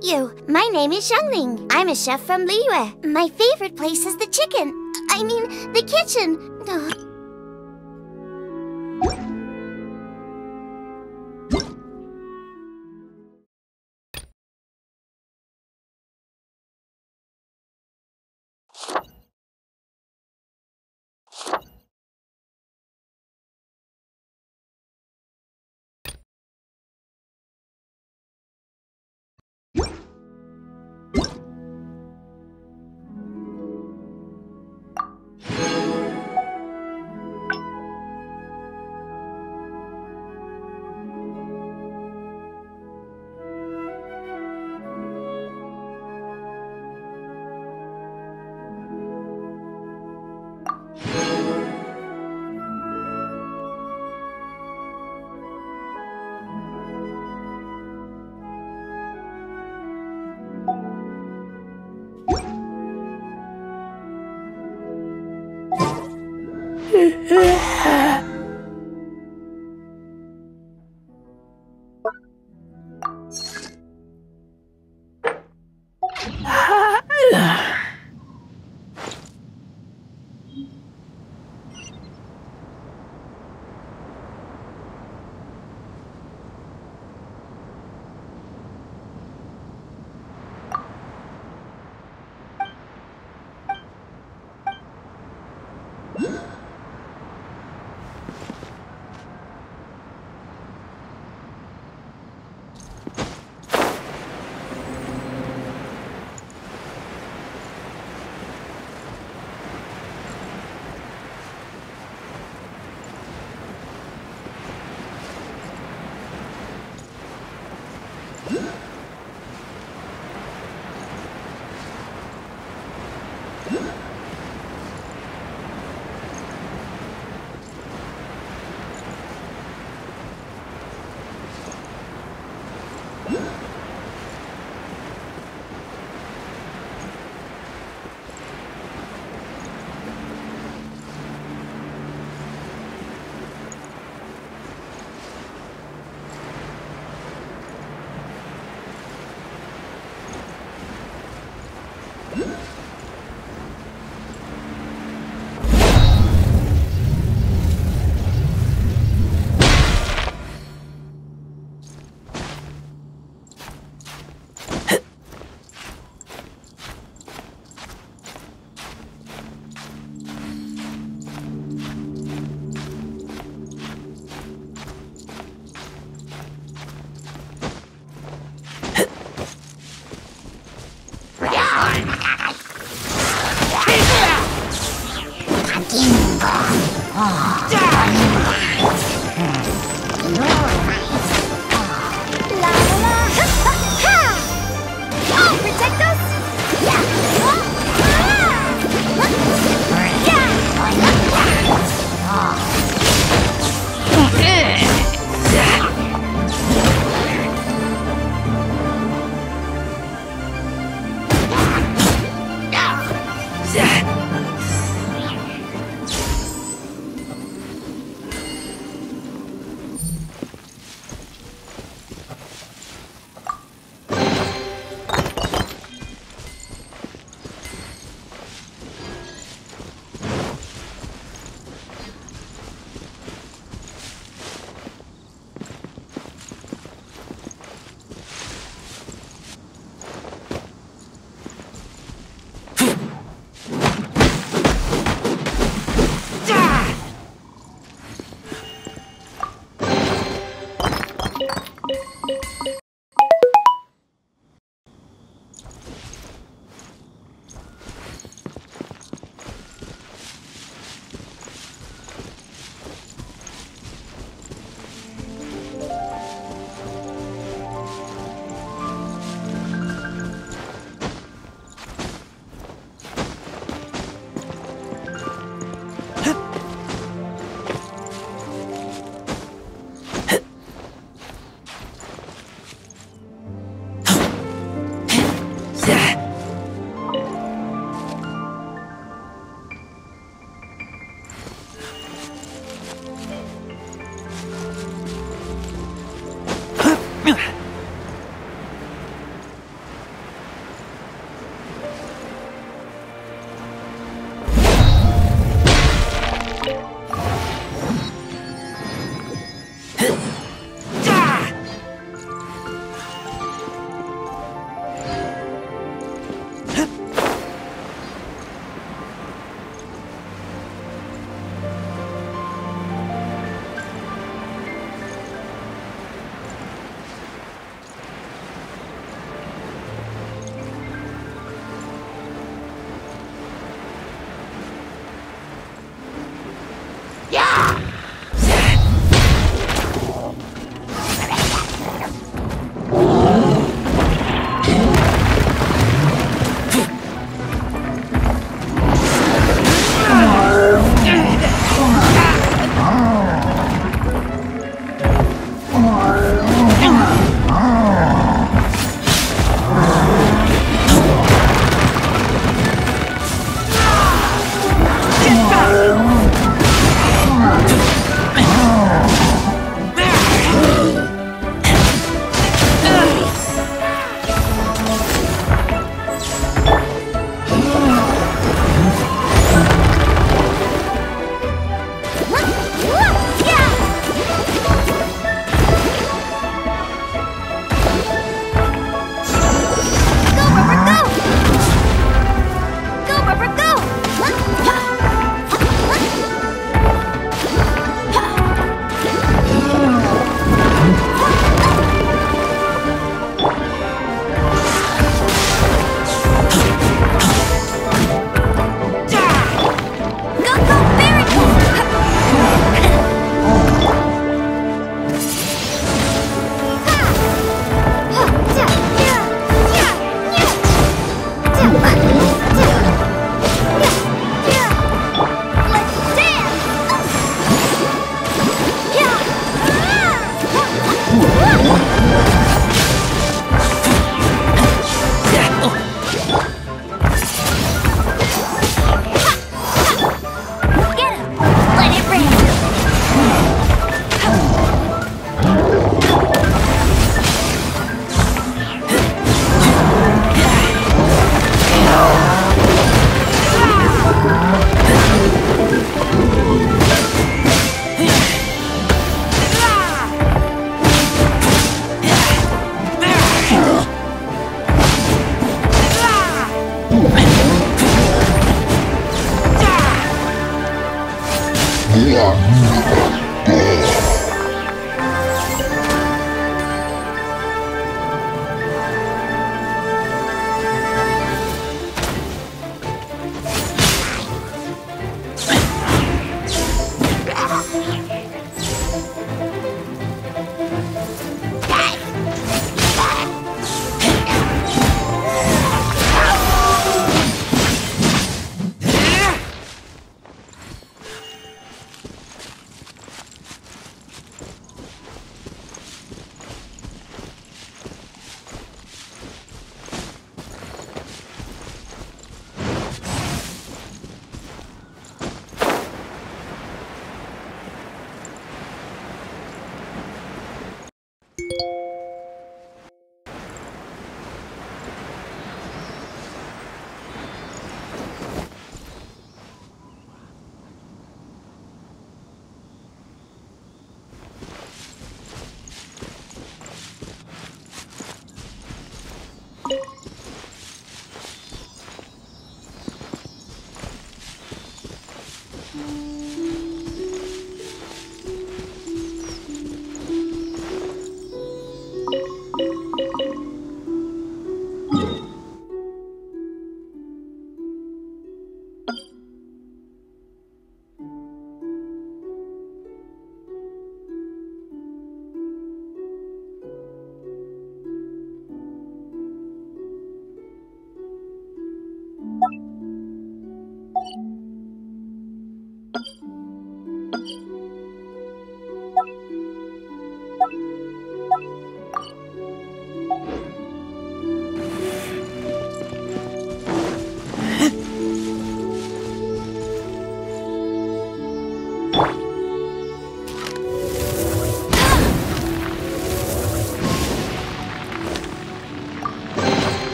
Meet you. My name is Xiangling. I'm a chef from Liyue. My favorite place is the chicken. I mean, the kitchen. Ugh.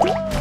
Woo!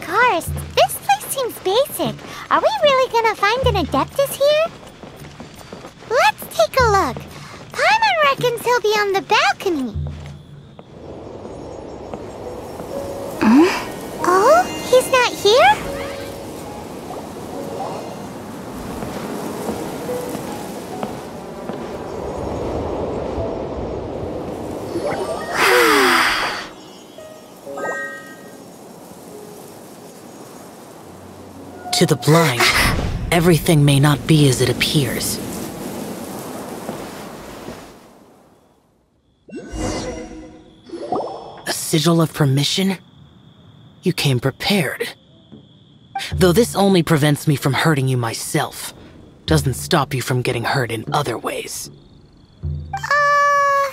Karst, this place seems basic. Are we really gonna find an Adeptus here? Let's take a look. Paimon reckons he'll be on the balcony. Oh, he's not here? To the blind, everything may not be as it appears. A sigil of permission? You came prepared. Though this only prevents me from hurting you myself, doesn't stop you from getting hurt in other ways. Uh,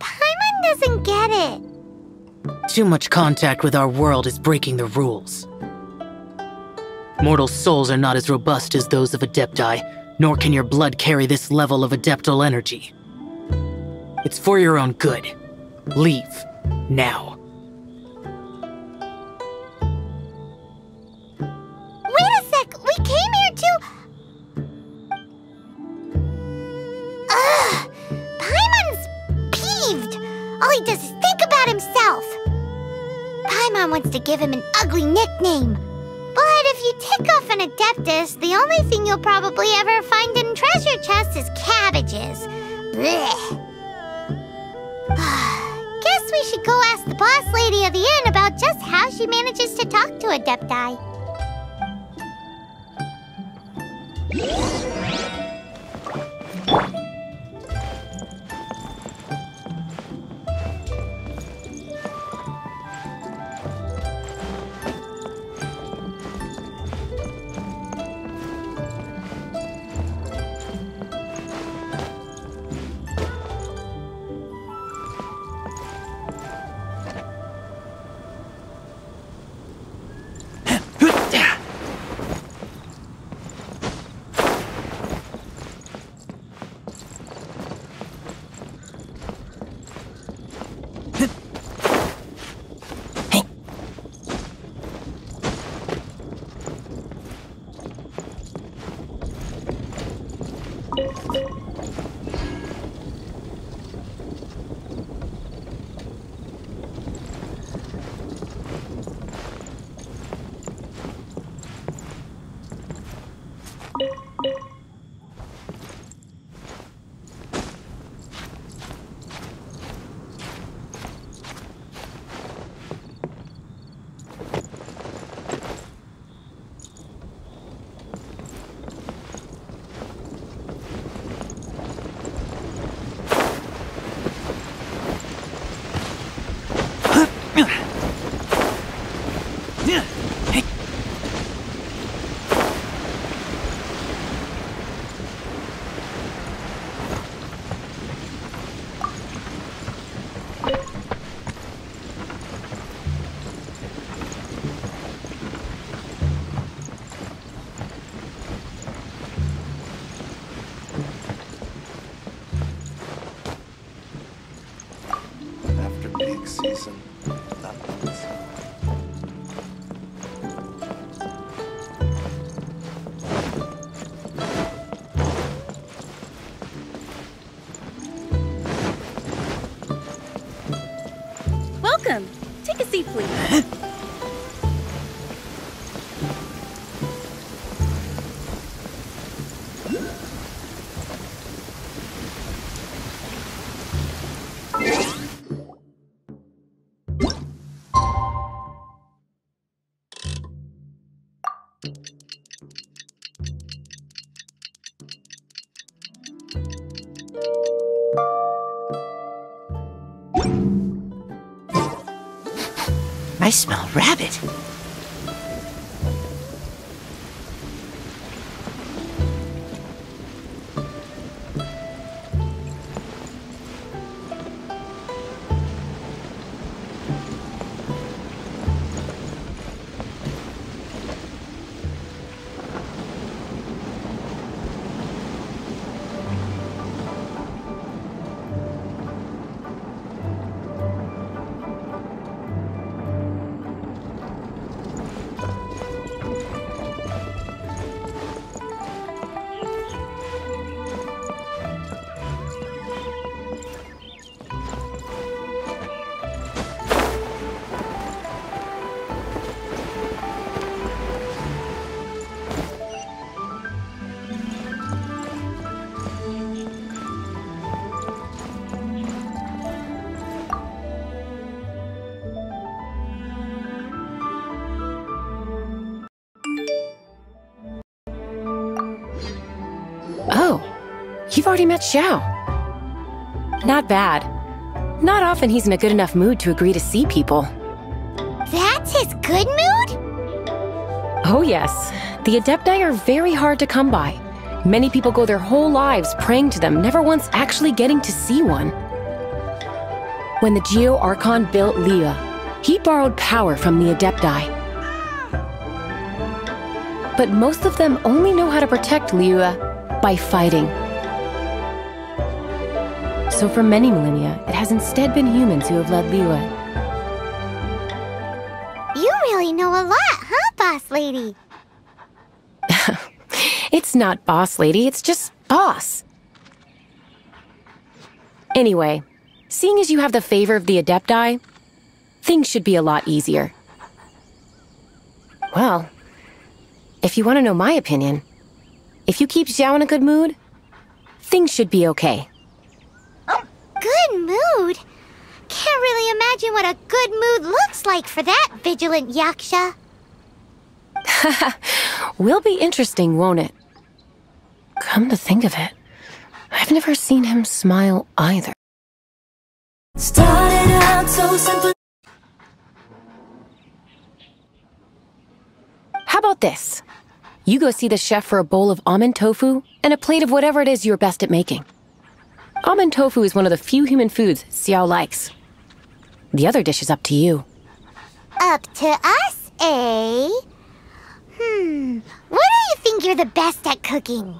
Paimon doesn't get it. Too much contact with our world is breaking the rules. Mortal souls are not as robust as those of Adepti, nor can your blood carry this level of Adeptal energy. It's for your own good. Leave. Now. You'll probably ever find in treasure chests is cabbages. Blech. I smell rabbit. You've already met Xiao. Not bad. Not often he's in a good enough mood to agree to see people. That's his good mood? Oh, yes. The Adepti are very hard to come by. Many people go their whole lives praying to them, never once actually getting to see one. When the Geo Archon built Liyue, he borrowed power from the Adepti. But most of them only know how to protect Liyue by fighting. So for many millennia, it has instead been humans who have led Liyue. You really know a lot, huh, boss lady? It's not boss lady, it's just boss. Anyway, seeing as you have the favor of the Adepti, things should be a lot easier. Well, if you want to know my opinion, if you keep Xiao in a good mood, things should be okay. Good mood? Can't really imagine what a good mood looks like for that vigilant Yaksha. Will be interesting, won't it? Come to think of it, I've never seen him smile either. Started out so simple. How about this? You go see the chef for a bowl of almond tofu and a plate of whatever it is you're best at making. Almond tofu is one of the few human foods Xiao likes. The other dish is up to you. Up to us, eh? Hmm, what do you think you're the best at cooking?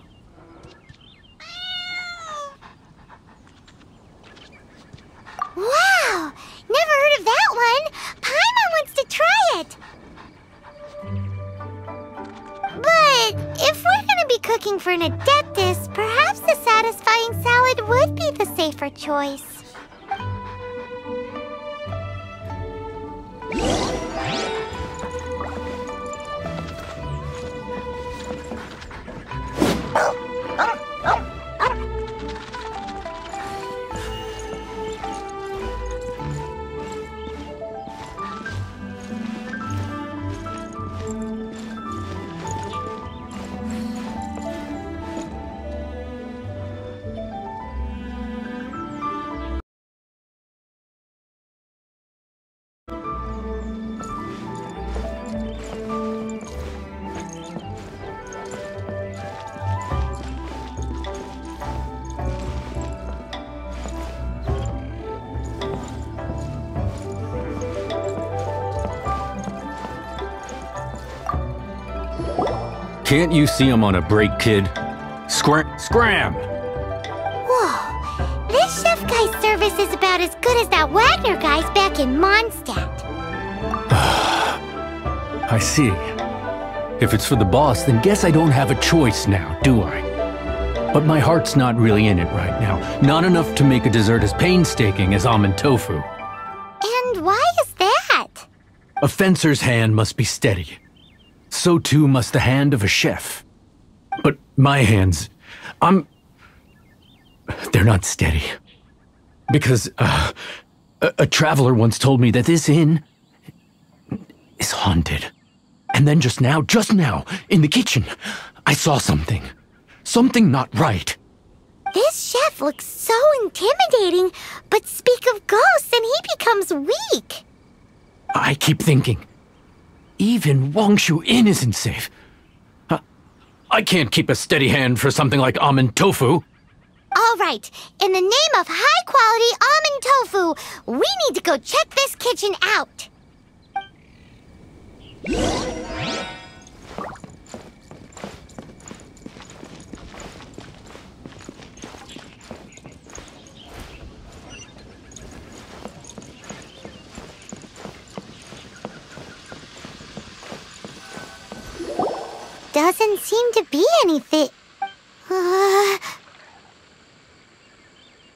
Wow! Never heard of that one! Paimon wants to try it! But if we're gonna be cooking for an Adeptus, perhaps the satisfying salad would be the safer choice. Oh, Can't you see I'm on a break, kid? Scram! Scram! Whoa, this chef guy's service is about as good as that Wagner guy's back in Mondstadt. I see. If it's for the boss, then guess I don't have a choice now, do I? But my heart's not really in it right now. Not enough to make a dessert as painstaking as almond tofu. And why is that? A fencer's hand must be steady. So too must the hand of a chef. But my hands, I'm. They're not steady. Because, uh, a, a traveler once told me that this inn is haunted. And then just now, just now, in the kitchen, I saw something. Something not right. This chef looks so intimidating, but speak of ghosts and he becomes weak. I keep thinking, even Wangshu Inn isn't safe. I can't keep a steady hand for something like almond tofu. All right, in the name of high quality almond tofu, we need to go check this kitchen out. Doesn't seem to be anything. Uh...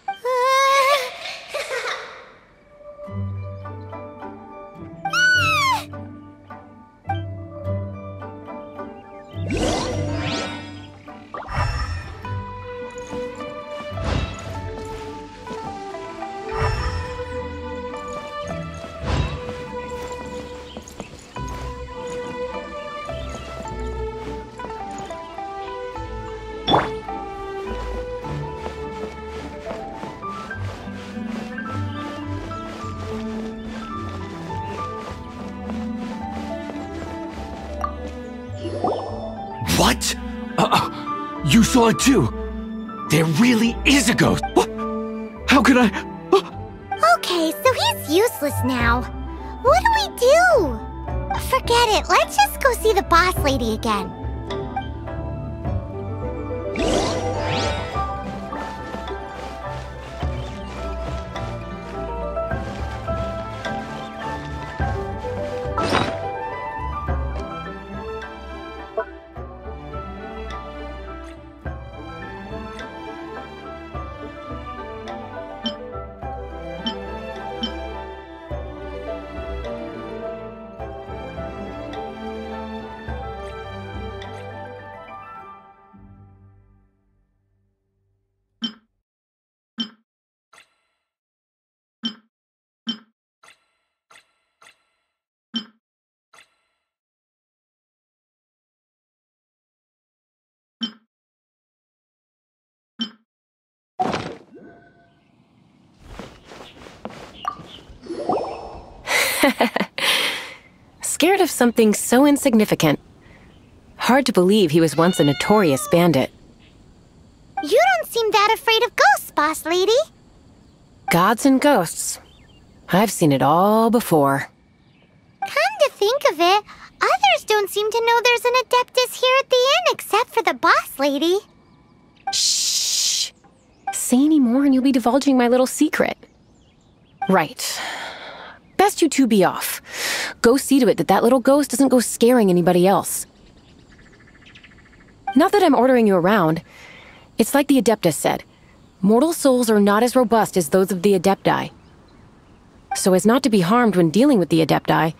What? too? There really is a ghost. How could I? Okay, so he's useless now. What do we do? Forget it. Let's just go see the boss lady again. Scared of something so insignificant. Hard to believe he was once a notorious bandit. You don't seem that afraid of ghosts, boss lady. Gods and ghosts. I've seen it all before. Come to think of it, others don't seem to know there's an Adeptus here at the inn except for the boss lady. Shh. Say any more and you'll be divulging my little secret. Right. You two be off. Go see to it that that little ghost doesn't go scaring anybody else. Not that I'm ordering you around. It's like the Adeptus said. Mortal souls are not as robust as those of the Adepti. So as not to be harmed when dealing with the Adepti,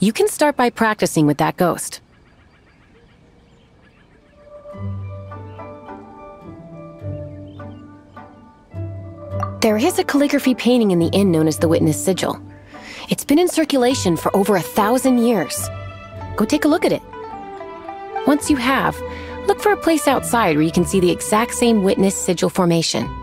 you can start by practicing with that ghost. There is a calligraphy painting in the inn known as the Witness Sigil. It's been in circulation for over a thousand years. Go take a look at it. Once you have, look for a place outside where you can see the exact same Witness Sigil formation.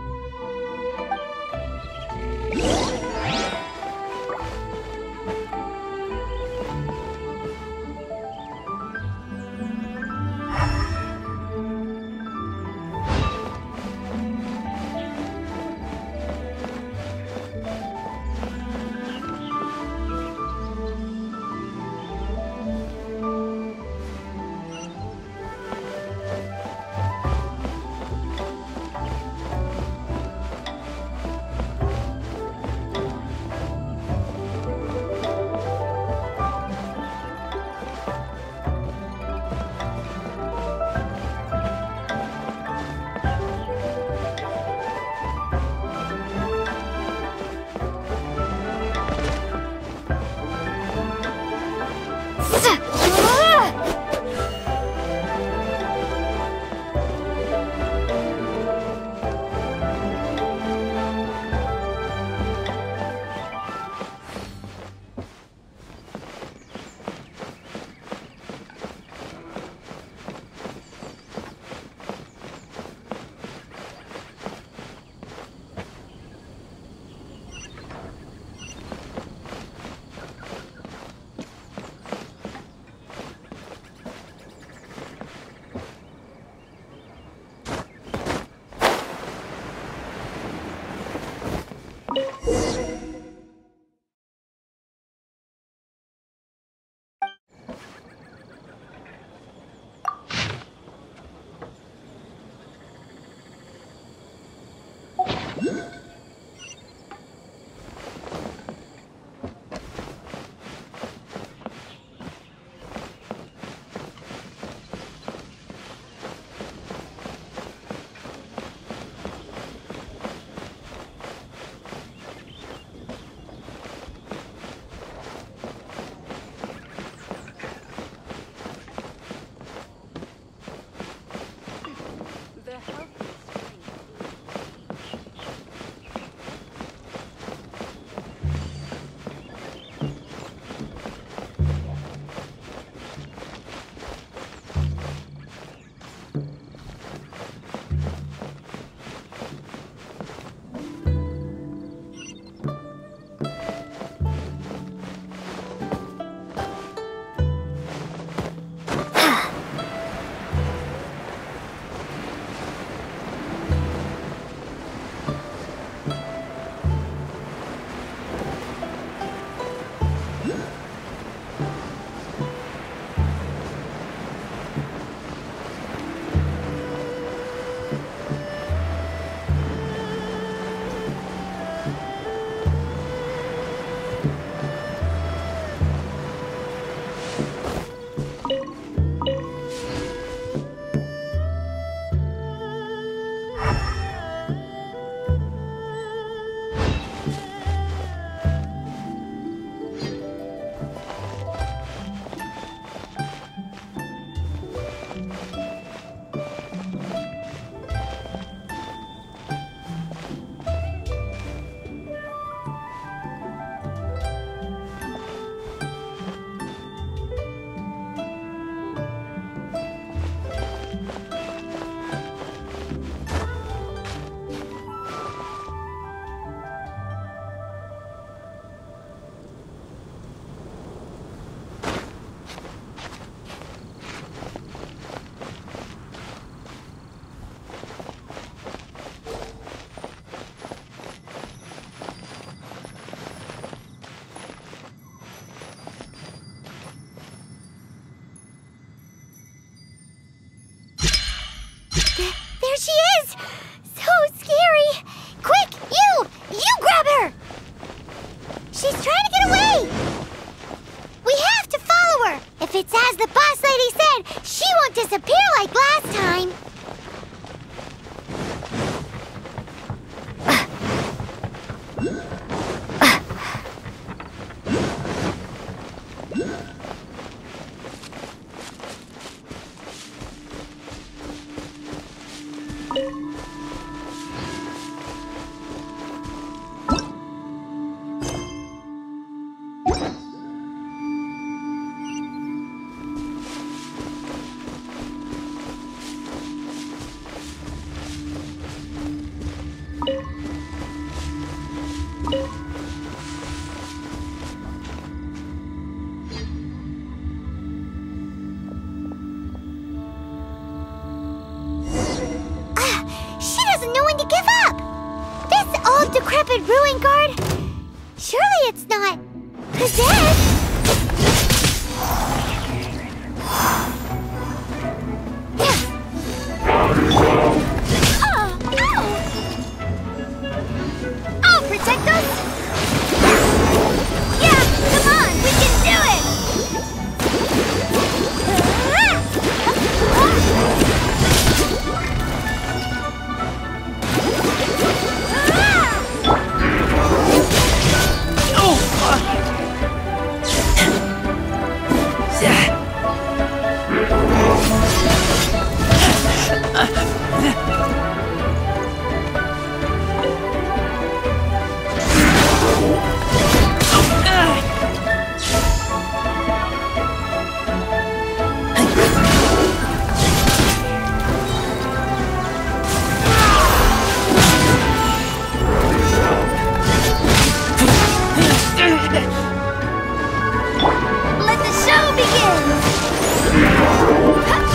Begin!